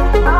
Oh.